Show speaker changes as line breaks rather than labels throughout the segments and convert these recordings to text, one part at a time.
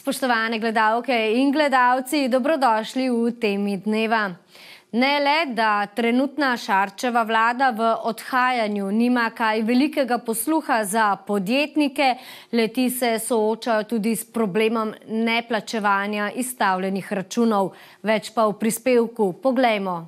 Spoštovane gledalke in gledalci, dobrodošli v temi dneva. Ne le, da trenutna Šarčeva vlada v odhajanju nima kaj velikega posluha za podjetnike, leti se soočajo tudi s problemom neplačevanja izstavljenih računov. Več pa v prispevku. Poglejmo.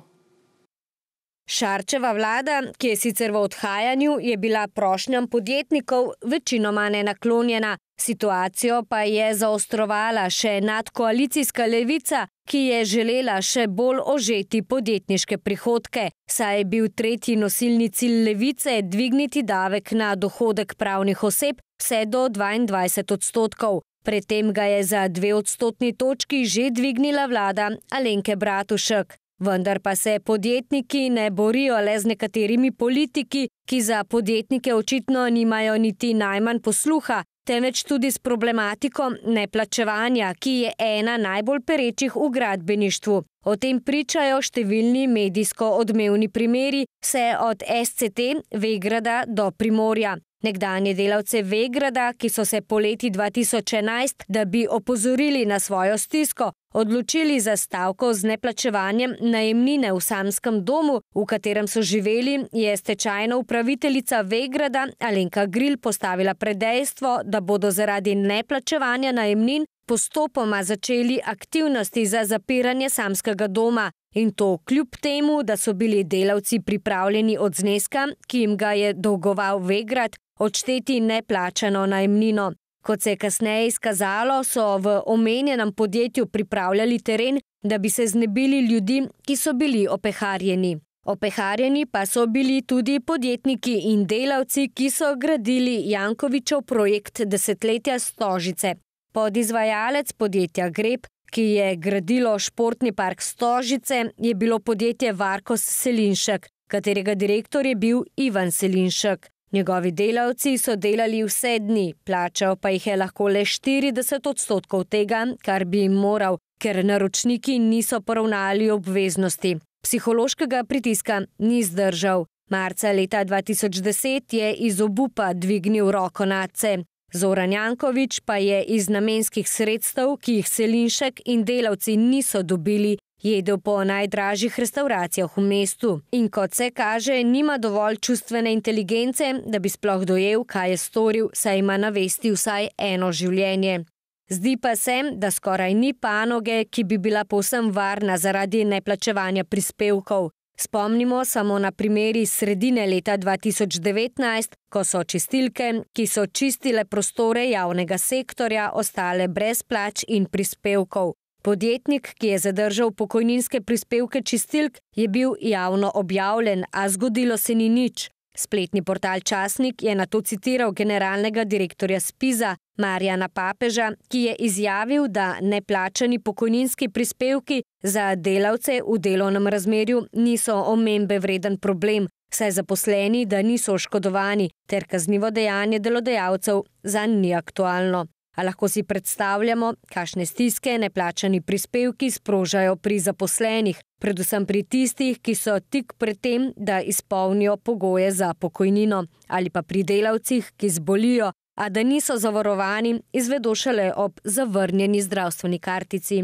Šarčeva vlada, ki je sicer v odhajanju, je bila prošnjam podjetnikov večinoma nenaklonjena. Situacijo pa je zaostrovala še nadkoalicijska levica, ki je želela še bolj ožeti podjetniške prihodke, saj je bil tretji nosilni cilj levice dvigniti davek na dohodek pravnih oseb vse do 22 odstotkov. Predtem ga je za dve odstotni točki že dvignila vlada Alenke Bratušek. Vendar pa se podjetniki ne borijo le z nekaterimi politiki, ki za podjetnike očitno nimajo niti najmanj posluha, temveč tudi s problematiko neplačevanja, ki je ena najbolj perečih v gradbeništvu. O tem pričajo številni medijsko odmevni primeri, vse od SCT, Vegrada do Primorja. Nekdanje delavce Vegrada, ki so se po leti 2011, da bi opozorili na svojo stisko, odločili za stavko z neplačevanjem najemnine v samskem domu, v katerem so živeli, je stečajna upraviteljica Vegrada Alenka Gril postavila pred dejstvo, da bodo zaradi neplačevanja najemnin postopoma začeli aktivnosti za zapiranje samskega doma. In to kljub temu, da so bili delavci pripravljeni od zneska, ki jim ga je dolgoval Vegrad, odšteti neplačano najemnino. Kot se je kasneje izkazalo, so v omenjenem podjetju pripravljali teren, da bi se znebili ljudi, ki so bili opeharjeni. Opeharjeni pa so bili tudi podjetniki in delavci, ki so gradili Jankovičev projekt desetletja Stožice. Podizvajalec podjetja Greb, ki je gradilo športni park Stožice, je bilo podjetje Varkos Selinšek, katerega direktor je bil Ivan Selinšek. Njegovi delavci so delali vse dni, plačal pa jih je lahko le 40 odstotkov tega, kar bi jim moral, ker naročniki niso poravnali obveznosti. Psihološkega pritiska ni zdržal. Marca leta 2010 je iz obupa dvignil roko nace. Zoran Jankovič pa je iz namenskih sredstev, ki jih Selinšek in delavci niso dobili, jedel po najdražjih restauracijah v mestu in kot se kaže, nima dovolj čustvene inteligence, da bi sploh dojel, kaj je storil, saj ima na vesti vsaj eno življenje. Zdi pa se, da skoraj ni panoge, ki bi bila povsem varna zaradi neplačevanja prispevkov. Spomnimo samo na primeri sredine leta 2019, ko so čistilke, ki so čistile prostore javnega sektorja, ostale brez plač in prispevkov. Podjetnik, ki je zadržal pokojninske prispevke čistilk, je bil javno objavljen, a zgodilo se ni nič. Spletni portal Časnik je na to citiral generalnega direktorja Spiza Marjana Papeža, ki je izjavil, da neplačani pokojninski prispevki za delavce v delovnem razmerju niso omembe vreden problem, saj zaposleni, da niso oškodovani, ter kaznivo dejanje delodajalcev za ni aktualno. A lahko si predstavljamo, kakšne stiske neplačani prispevki sprožajo pri zaposlenih, predvsem pri tistih, ki so tik pred tem, da izpolnijo pogoje za pokojnino, ali pa pri delavcih, ki zbolijo, a da niso zavarovani, izvedo šele ob zavrnjeni zdravstveni kartici.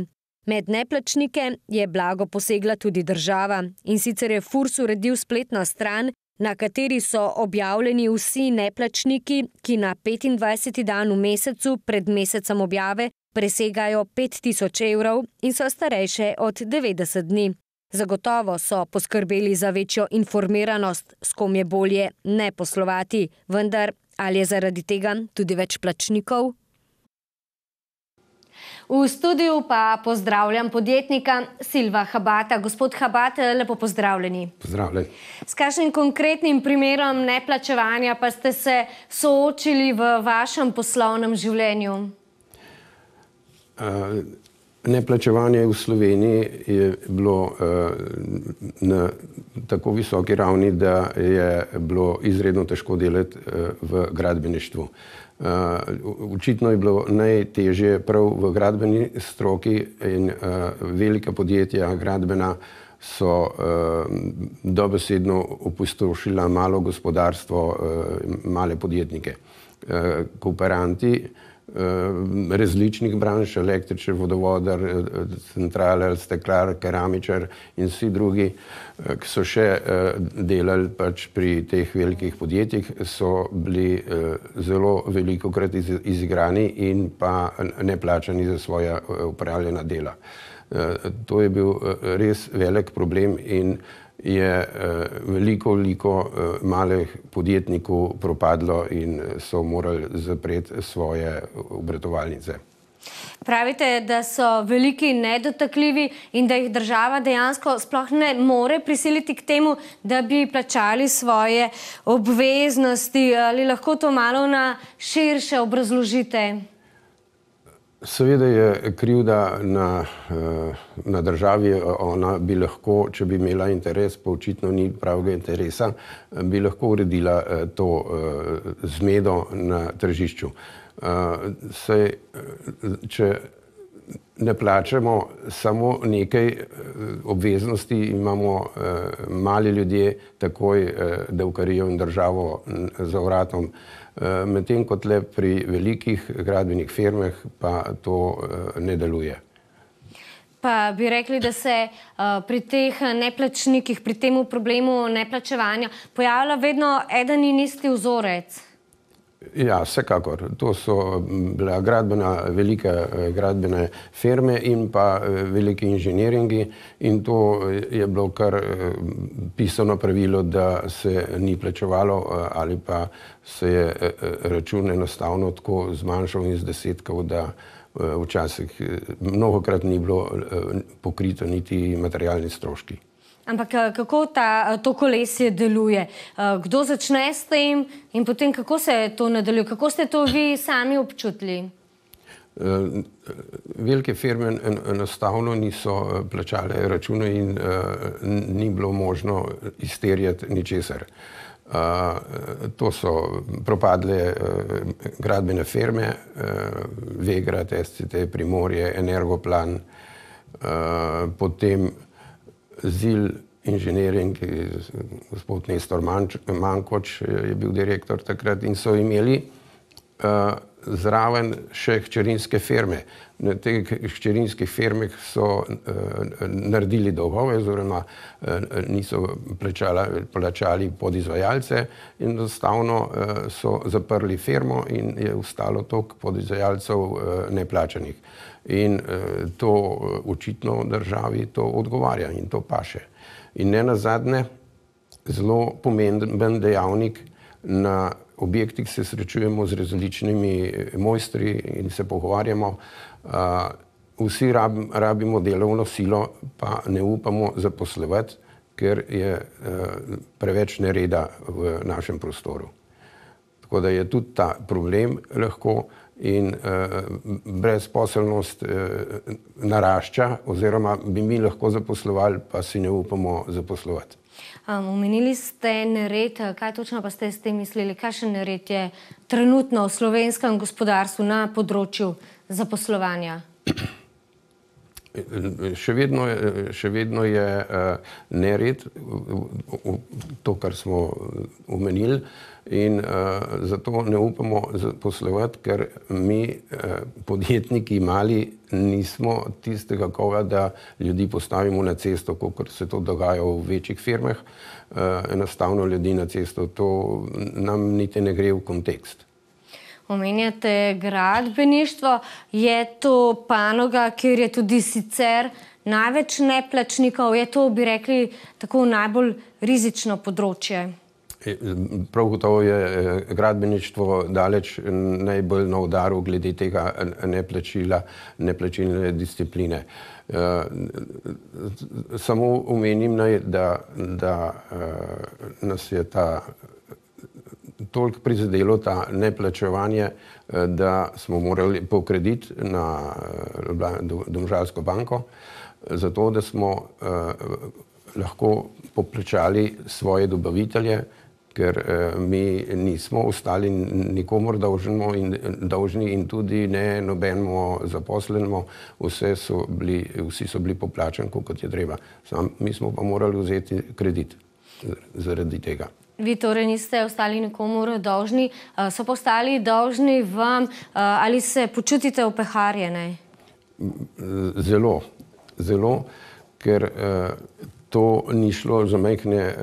Med neplačnike je blago posegla tudi država in sicer je Furs uredil spletno stran, na kateri so objavljeni vsi neplačniki, ki na 25. dan v mesecu pred mesecem objave presegajo 5000 evrov in so starejše od 90 dni. Zagotovo so poskrbeli za večjo informiranost, s kom je bolje ne poslovati, vendar ali je zaradi tega tudi več plačnikov? V studiu pa pozdravljam podjetnika Silva Habata. Gospod Habat, lepo pozdravljeni.
Pozdravljeni.
S kakšnim konkretnim primerom neplačevanja pa ste se soočili v vašem poslovnem življenju?
Uh, neplačevanje v Sloveniji je bilo uh, na tako visoki ravni, da je bilo izredno težko delati uh, v gradbeništvu. Uh, Uh, očitno je bilo najtežje prav v gradbeni stroki in uh, velika podjetja gradbena so uh, dobesedno opustošila malo gospodarstvo, uh, male podjetnike. Uh, kooperanti različnih branž, električni vodovodar, centrale, steklar, keramičar in vsi drugi, ki so še delali pač pri teh velikih podjetjih, so bili zelo veliko krat izigrani in pa neplačani za svoja upravljena dela. To je bil res velik problem in je veliko, veliko malih podjetnikov propadlo in so morali zapreti svoje obratovalnice.
Pravite, da so veliki nedotakljivi in da jih država dejansko sploh ne more prisiliti k temu, da bi plačali svoje obveznosti. Ali lahko to malo na širše obrazložite?
Seveda je krivda na, na državi, ona bi lahko, če bi imela interes, pa očitno ni pravega interesa, bi lahko uredila to zmedo na tržišču. Saj, če ne plačamo samo nekaj obveznosti, imamo mali ljudje takoj davkarijo in državo za vratom. Medtem ko tule pri velikih gradbenih firmah pa to ne deluje.
Pa bi rekli, da se pri teh neplačnikih, pri tem problemu neplačevanja pojavlja vedno eden in isti vzorec?
Ja, vsekakor. To so bile gradbena, velike gradbene firme in pa veliki inženiringi in to je bilo kar pisano pravilo, da se ni plačevalo ali pa se je račun enostavno tako zmanjšal in zdesetkal, da včasih mnogokrat ni bilo pokrito niti materialni stroški.
Ampak kako ta, to kolesje deluje? Kdo začne s tem in potem kako se to nadaljuje? Kako ste to vi sami občutili?
Velike firme enostavno niso plačale računov in ni bilo možno izterjati ničesar. To so propadle gradbene firme, Vegrad, SCT, Primorje, Energoplan, potem ZIL inženiring, gospod Nestor Mankoč je bil direktor takrat in so imeli zraven še hčerinske firme. Na teh hčerinskih firmah so naredili dolgove oziroma niso plačala, plačali podizvajalce in enostavno so zaprli firmo in je ostalo toliko podizvajalcev neplačanih. In to očitno državi to odgovarja in to paše. In nenazadnje zelo pomemben dejavnik na objektih se srečujemo z različnimi mojstri in se pogovarjamo. Vsi rabimo delovno silo, pa ne upamo zaposlovati, ker je preveč nereda v našem prostoru. Tako da je tudi ta problem lahko in brezposelnost narašča oziroma bi mi lahko zaposlovali, pa si ne upamo zaposlovati.
Omenili ste nered, kaj točno pa ste s tem mislili? Kakšen nered je trenutno v slovenskem gospodarstvu na področju zaposlovanja?
Še vedno, še vedno je nered, to, kar smo omenili, in zato ne upamo zaposlovati, ker mi podjetniki mali nismo tistega kova, da ljudi postavimo na cesto, kakor se to dogaja v večjih firmah. Enostavno ljudi na cesto, to nam niti ne gre v kontekst.
Omenjate gradbeništvo. Je to panoga, kjer je tudi sicer največ neplačnikov? Je to, bi rekli, tako najbolj rizično področje?
Prav gotovo je gradbeništvo daleč najbolj na udaru glede tega neplačila, neplačilne discipline. Samo omenim naj, da, da nas je ta toliko prizadelo, ta neplačevanje, da smo morali po kredit na Domžalsko banko, zato da smo lahko poplačali svoje dobavitelje, ker mi nismo ostali nikomur dolžnemu in dolžni in tudi ne nobenemu zaposlenemu. Vse so bili, vsi so bili poplačani, kot je treba. Samo mi smo pa morali vzeti kredit zaradi tega.
Vi torej niste ostali nikomor dolžni, so pa ostali dolžni vam, ali se počutite opeharjene?
Zelo, zelo, ker to ni šlo za majhne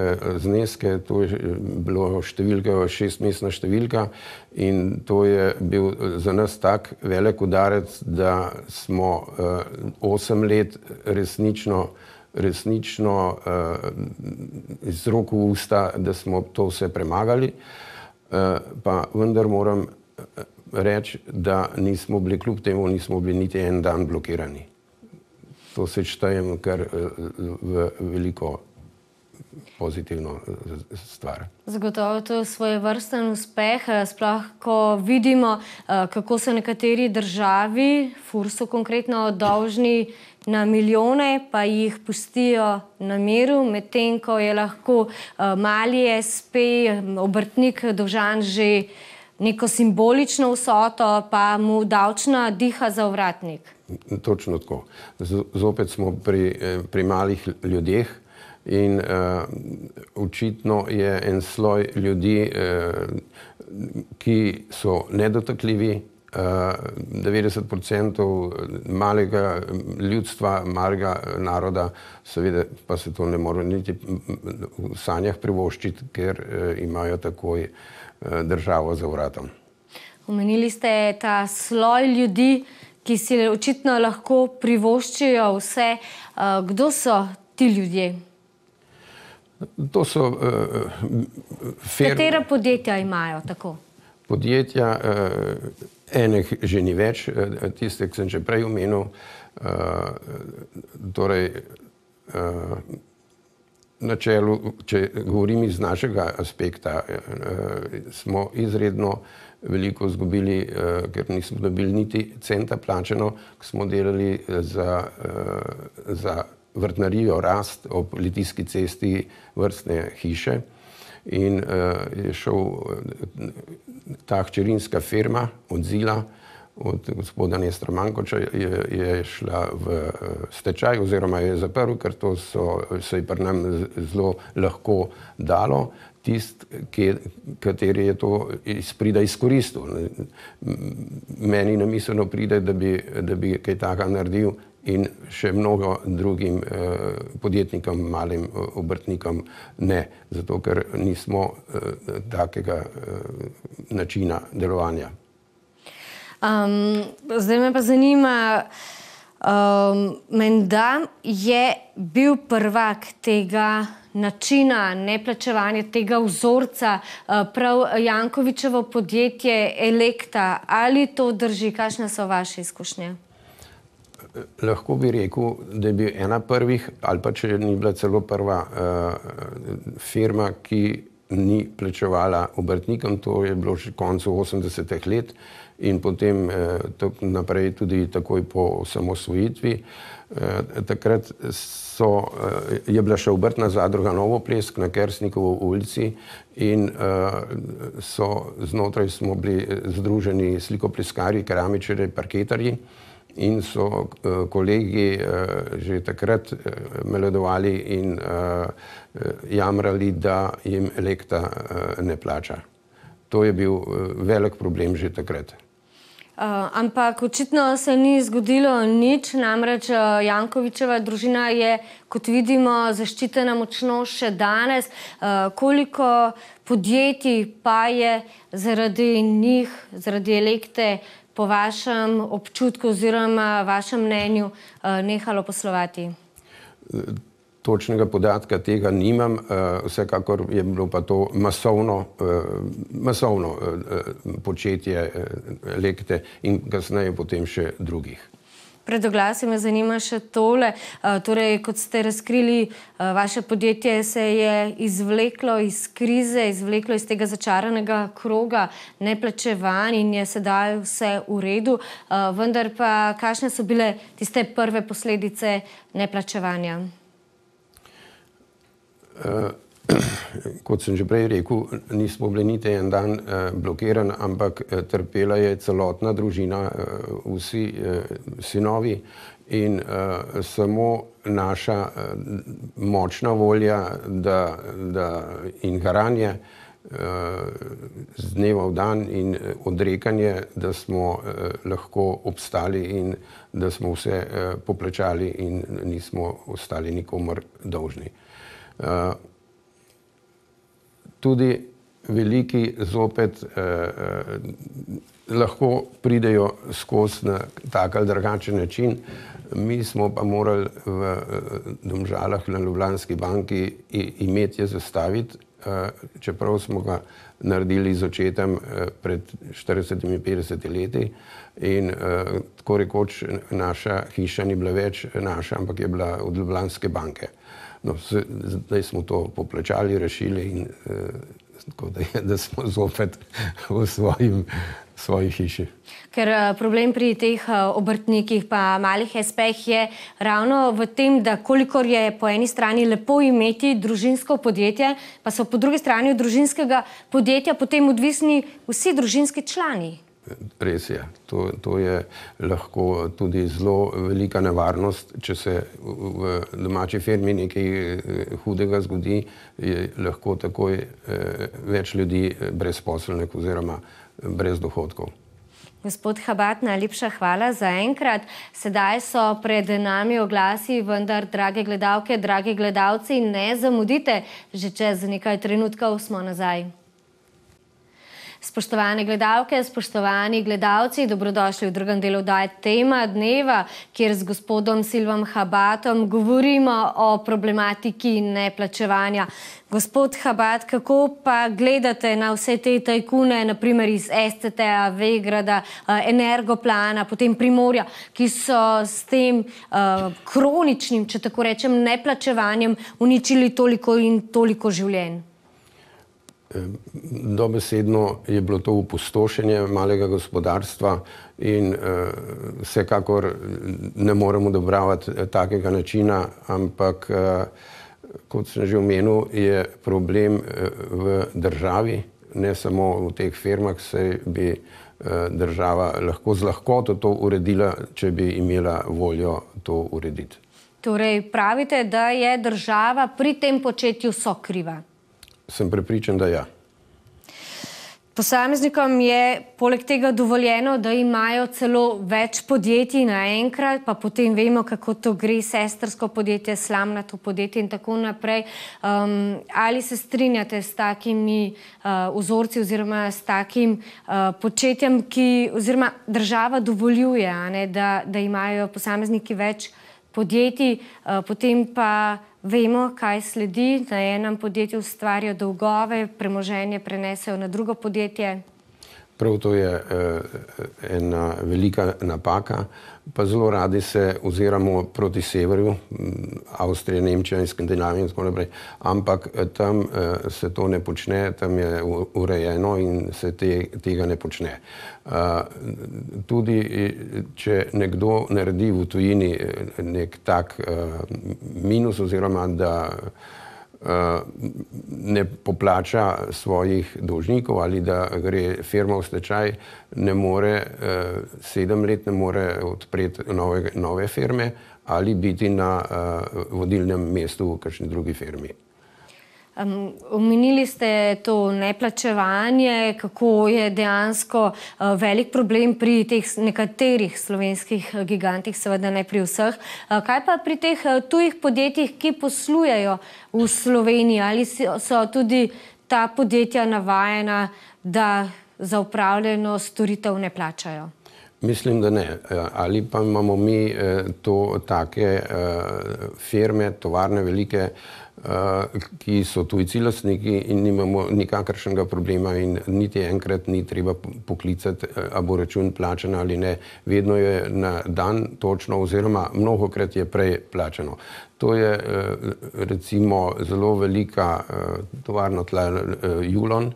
zneske, to je bilo številka, šestmestna številka in to je bil za nas tak velik udarec, da smo osem let resnično resnično iz rok v usta, da smo to vse premagali, pa vendar moram reči, da nismo bili kljub temu, nismo bili niti en dan blokirani. To se štejem kar uh, v veliko pozitivno stvar.
Zagotovo to je svoj vrsten uspeh, sploh ko vidimo, kako so nekateri državi, Furso konkretno, dolžni na milijone, pa jih pustijo na miru, medtem ko je lahko mali SP, obrtnik, dolžan že neko simbolično vsoto, pa mu davčna diha za vratnik.
Točno tako. Z, zopet smo pri, eh, pri malih ljudeh in uh, očitno je en sloj ljudi, uh, ki so nedotakljivi, 90% malega ljudstva, malega naroda, seveda pa se to ne more niti v sanjah privoščiti, ker imajo takoj državo za vratom.
Omenili ste ta sloj ljudi, ki si očitno lahko privoščijo vse. Kdo so ti ljudje?
To so uh,
fer... Katera podjetja imajo tako?
Podjetja, uh, enih že ni več, eh, tiste, ki sem že prej omenil. Eh, torej, eh, na čelu, če govorim iz našega aspekta, smo izredno veliko izgubili, ker nismo dobili niti centa plačeno, ko smo delali za, za vrtnarijo Rast ob Litijski cesti vrstne hiše in je šel ta hčerinska firma od Zila, od gospoda Nestra Mankoča, je, je šla v eh, stečaj oziroma je zaprl, ker to so, se je pri nam zelo lahko dalo. Tist, kateri je to izprida izkoristil. Meni namisleno pride, da bi, da bi kaj taka naredil in še mnogo drugim eh, podjetnikom, malim eh, obrtnikom ne, zato ker nismo eh, takega eh, načina delovanja.
Um, zdaj me pa zanima, um, menda je bil prvak tega načina neplačevanja, tega vzorca, uh, prav Jankovičevo podjetje Elekta. Ali to drži? Kakšne so vaše izkušnje?
lahko bi rekel, da je bil ena prvih, ali pa če ni bila celo prva uh, firma, ki ni plačevala obrtnikom, to je bilo že koncu 80-ih let in potem uh, naprej tudi takoj po osamosvojitvi. Uh, takrat so, uh, je bila še obrtna zadruga Novo Plesk na Kersnikovo ulici in so znotraj smo bili združeni slikopleskari, keramičari, parketarji in so kolegi že takrat meledovali in jamrali, da jim elekta ne plača. To je bil velik problem že takrat.
Uh, ampak očitno se ni zgodilo nič, namreč Jankovičeva družina je, kot vidimo, zaščitena močno še danes. Uh, koliko podjetij pa je zaradi njih, zaradi elekte, po vašem občutku oziroma vašem mnenju eh, nehalo poslovati?
Točnega podatka tega nimam, eh, vsekakor je bilo pa to masovno, eh, masovno početje lekte in kasneje potem še drugih.
Pred oglasom me zanima še tole. Torej, kot ste razkrili, vaše podjetje se je izvleklo iz krize, izvleklo iz tega začaranega kroga neplačevanj in je sedaj vse v redu. Vendar pa, kakšne so bile tiste prve posledice neplačevanja?
Uh kot sem že prej rekel, nismo bili niti en dan eh, blokirani, ampak eh, trpela je celotna družina, eh, vsi eh, sinovi in uh, samo naša uh, močna volja da, da in garanje uh, z dneva v dan in odrekanje, da smo uh, lahko obstali in da smo vse uh, poplačali in nismo ostali nikomor dolžni. Tudi veliki zopet uh, uh, lahko pridejo skozi na tak ali drugačen način. Mi smo pa morali v eh, Domžalah na Ljubljanski banki imeti je zastaviti, eh, čeprav smo ga naredili z očetem eh, pred 40-50 leti in tako rekoč naša hiša ni bila več naša, ampak je bila od Ljubljanske banke. No, zdaj smo to poplačali, rešili in tako da, je, da smo zopet v svojim svoji hiši.
Ker eh, problem pri teh eh, obrtnikih, pa malih SP-jih je ravno v tem, da kolikor je po eni strani lepo imeti družinsko podjetje, pa so po drugi strani od družinskega podjetja potem odvisni vsi družinski člani.
Res je. To, to je lahko tudi zelo velika nevarnost. Če se v domači firmi nekaj eh, hudega zgodi, je lahko takoj več ljudi brezposelnih oziroma brez dohodkov.
Gospod Habat, najlepša hvala za enkrat. Sedaj so pred nami oglasi, vendar, drage gledalke, dragi gledalci, ne zamudite, že čez nekaj trenutkov smo nazaj. Spoštovane gledalke, spoštovani gledalci, dobrodošli v drugem delu Daj tema dneva, kjer z gospodom Silvom Habatom govorimo o problematiki neplačevanja. Gospod Habat, kako pa gledate na vse te tajkune, naprimer iz SCT-a, Vegrada, eh, Energoplana, potem Primorja, ki so s tem uh, kroničnim, če tako rečem, neplačevanjem uničili toliko in toliko življenj?
Dobesedno je bilo to upostošenje malega gospodarstva in uh, vsekakor ne moremo odobravati eh, takega načina, ampak uh, kot sem že omenil, je problem v državi, ne samo v teh firmah, se bi država lahko z lahkoto to uredila, če bi imela voljo to urediti.
Torej pravite, da je država pri tem početju sokriva
sem prepričan, da ja.
Posameznikom je poleg tega dovoljeno, da imajo celo več podjetij naenkrat, pa potem vemo, kako to gre, sestrsko podjetje, slamnato podjetje in tako naprej. Um, ali se strinjate s takimi uh, vzorci oziroma s takim uh, početjem, ki oziroma država dovoljuje, ne, da, da imajo posamezniki več podjetij, uh, potem pa Vemo, kaj sledi, da enem podjetju ustvarijo dolgove, premoženje prenesejo na drugo podjetje.
Prav to je eh, ena velika napaka, pa zelo radi se oziramo proti severu, Avstrija, Nemčija in Skandinavija in tako naprej, ampak eh, tam eh, se to ne počne, tam je urejeno in se te, tega ne počne. Tudi če nekdo naredi v tujini nek tak minus oziroma da Eh, ne poplača svojih dolžnikov ali da gre firma v stečaj, ne more eh, sedem let ne more odpreti nove, nove firme ali biti na eh, vodilnem mestu v kakšni drugi firmi.
Um, omenili ste to neplačevanje, kako je dejansko uh, velik problem pri teh nekaterih slovenskih uh, gigantih, seveda ne pri vseh. Uh, kaj pa pri teh uh, tujih podjetjih, ki poslujejo v Sloveniji, ali so, so tudi ta podjetja navajena, da za upravljeno storitev ne plačajo?
Mislim, da ne. Ali pa imamo mi to take firme, tovarne velike, Eh, ki so tujci lastniki in nimamo nikakršnega problema in niti enkrat ni treba poklicati, eh, a bo račun plačan ali ne. Vedno je na dan točno oziroma mnogokrat je prej plačano. To je eh, recimo zelo velika tovarna tla Julon,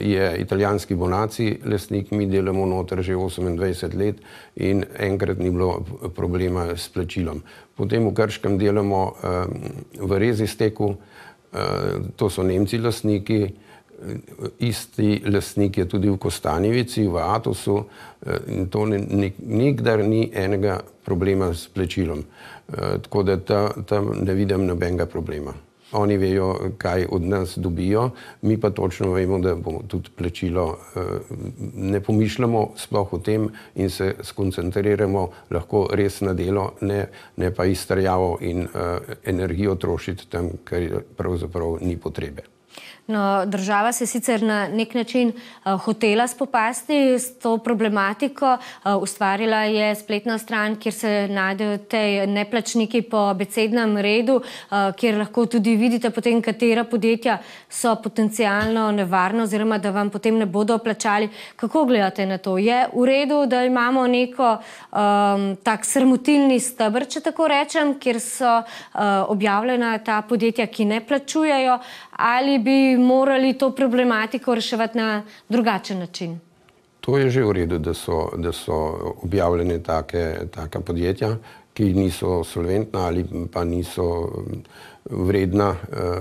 je italijanski bonaci lesnik, mi delamo noter že 28 let in enkrat ni bilo problema s plačilom. Potem v Krškem delamo v Rezisteku, to so Nemci lasniki, isti lastnik je tudi v Kostanjevici, v Atosu in to nikdar ni enega problema s plačilom. Tako da tam ne vidim nobenega problema. Oni vejo, kaj od nas dobijo, mi pa točno vemo, da bomo tudi plačilo, ne pomišljamo sploh o tem in se skoncentriramo lahko res na delo, ne, ne pa izterjavo in energijo trošiti tam, kjer pravzaprav ni potrebe.
No, država se sicer na nek način uh, hotela spopasti s to problematiko. Uh, ustvarila je spletno stran, kjer se najdejo te neplačniki po abecednem redu, uh, kjer lahko tudi vidite, potem, katera podjetja so potencialno nevarna, oziroma da vam potem ne bodo plačali. Kako gledate na to? Je v redu, da imamo neko um, tak srmotilni stebr, če tako rečem, kjer so uh, objavljena ta podjetja, ki ne plačujejo, ali bi morali to problematiko reševati na drugačen način?
To je že v redu, da so, da so objavljene take, take podjetja, ki niso solventna ali pa niso vredna eh,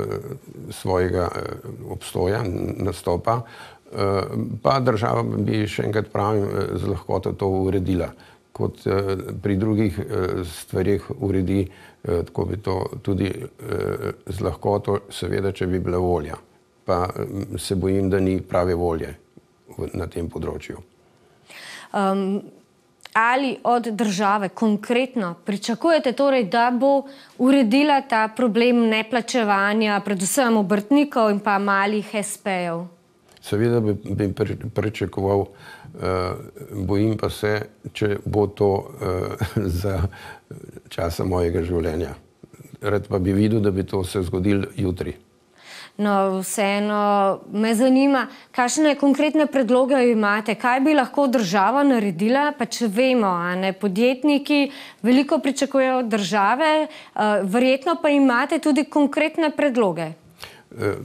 svojega eh, obstoja, nastopa. Eh, pa država bi še enkrat pravim, eh, z lahkoto to uredila. Kot eh, pri drugih eh, stvarih uredi, eh, tako bi to tudi eh, z lahkoto, seveda, če bi bila volja pa se bojim, da ni prave volje na tem področju. Um,
ali od države konkretno pričakujete, torej, da bo uredila ta problem neplačevanja, predvsem obrtnikov in pa malih SP-jev?
Seveda bi, bi pričakoval, uh, bojim pa se, če bo to uh, za časa mojega življenja. Rad pa bi videl, da bi to se zgodilo jutri.
No, vseeno me zanima, kakšne konkretne predloge imate, kaj bi lahko država naredila, pa če vemo, ne podjetniki veliko pričakujejo od države, uh, verjetno pa imate tudi konkretne predloge. Uh,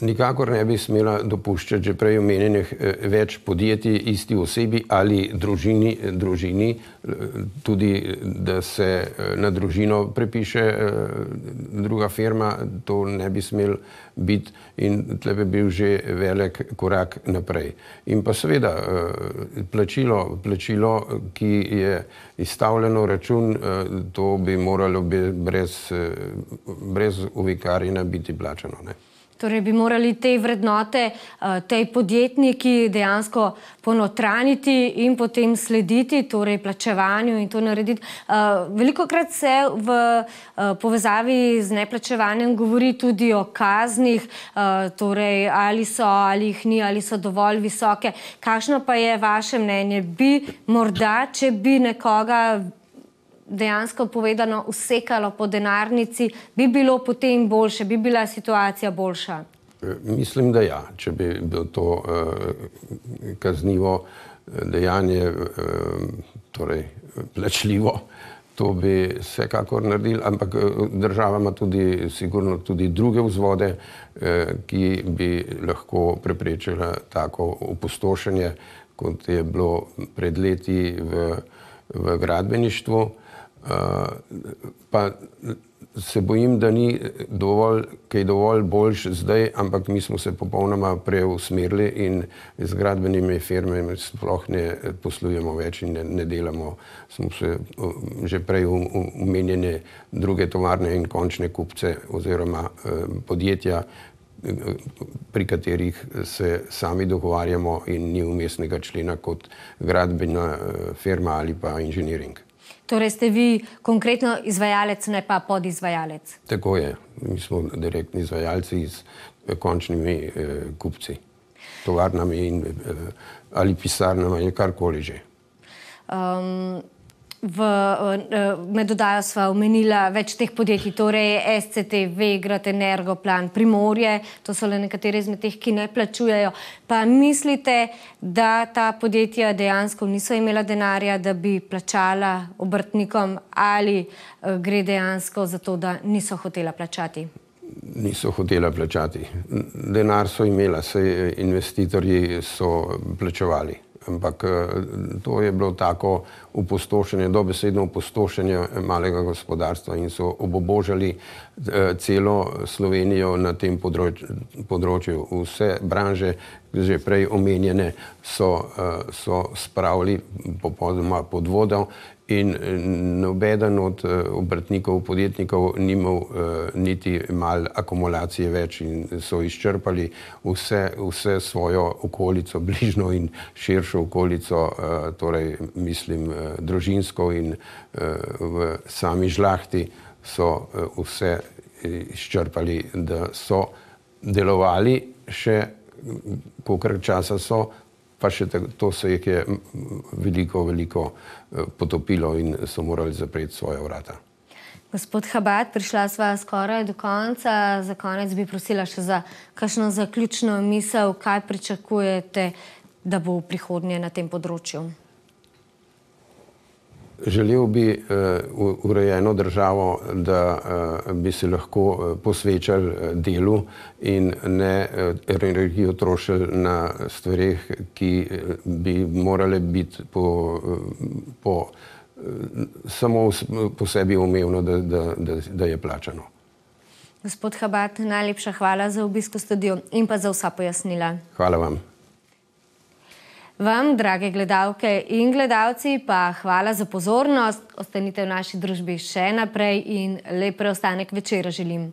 Nikakor ne bi smela dopuščati že prej omenjenih eh, več podjetij isti osebi ali družini, družini, eh, tudi da se eh, na družino prepiše druga firma, to ne bi smel biti in tle bi bil že velik korak naprej. In pa seveda plačilo, plačilo ki je izstavljeno račun, to bi moralo brez, brez uvikarjena biti plačano. Ne?
Torej, bi morali te vrednote, eh, te podjetniki dejansko ponotraniti in potem slediti, torej plačevanju in to narediti. Eh, Veliko krat se v eh, povezavi z neplačevanjem govori tudi o kaznih, torej ali so, ali jih ni, ali so dovolj visoke. Kakšno pa je vaše mnenje? Bi morda, če bi nekoga dejansko povedano usekalo po denarnici, bi bilo potem boljše, bi bila situacija boljša?
E, mislim, da ja, če bi bilo to uh, kaznivo e, dejanje, uh, torej plačljivo, to bi vsekakor naredili, ampak država ima tudi, sigurno tudi druge vzvode, uh, ki bi lahko preprečila tako opustošenje, kot je bilo pred leti v, v gradbeništvu. Pa se bojim, da ni dovolj, kaj dovolj boljš zdaj, ampak mi smo se popolnoma preusmerili in z gradbenimi firmami sploh ne poslujemo več in ne, ne delamo. Smo se že prej umenjene druge tovarne in končne kupce oziroma podjetja, pri katerih se sami dogovarjamo in ni umestnega člena kot gradbena firma ali pa inženiring.
Torej ste vi konkretno izvajalec, ne pa podizvajalec.
Tako je. Mi smo direktni izvajalci z končnimi eh, kupci, tovarnami in, eh, ali pisarnami ali karkoli že. Um,
v eh, medodajo sva omenila več teh podjetij, torej SCT, Vegrat, Energoplan, Primorje, to so le nekatere izmed teh, ki ne plačujejo. Pa mislite, da ta podjetja dejansko niso imela denarja, da bi plačala obrtnikom ali eh, gre dejansko za to, da niso hotela plačati?
Niso hotela plačati. Denar so imela, se investitorji so plačevali ampak eh, to je bilo tako upostošenje, dobesedno upostošenje malega gospodarstva in so obobožali celo Slovenijo na tem področju. Vse branže, že prej omenjene, so, so spravili popolnoma pod vodo in nobeden od obrtnikov, podjetnikov ni imel niti mal akumulacije več in so izčrpali vse, vse svojo okolico, bližnjo in širšo okolico, torej mislim družinsko in v sami žlahti so vse izčrpali, da so delovali še, kolikor časa so, pa še to se jih je veliko, veliko potopilo in so morali zapreti svoja vrata.
Gospod Habat, prišla sva skoraj do konca. Za konec bi prosila še za kakšno zaključno misel, kaj pričakujete, da bo v prihodnje na tem področju?
Želel bi urejeno državo, da bi se lahko posvečali delu in ne energijo trošili na stvareh, ki bi morale biti po, po samo po sebi umevno, da, da, da, da je plačano.
Gospod Habat, najlepša hvala za obisk v studiu in pa za vsa pojasnila.
Hvala vam.
Vam, drage gledalke in gledalci, pa hvala za pozornost. Ostanite v naši družbi še naprej in lep preostanek večera želim.